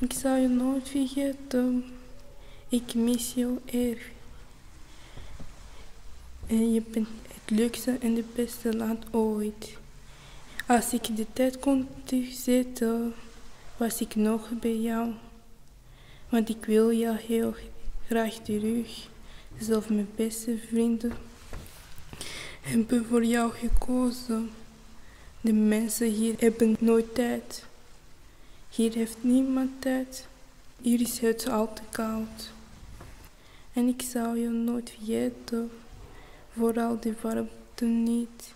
Ik zal je nooit vergeten. Ik mis jou erg. En je bent het leukste en het beste land ooit. Als ik de tijd kon terugzetten, was ik nog bij jou. Want ik wil jou heel graag terug. Zelf mijn beste vrienden hebben voor jou gekozen. De mensen hier hebben nooit tijd. Hier heeft niemand tijd. Hier is het al te koud. En ik zou je nooit vergeten, vooral de warmte niet.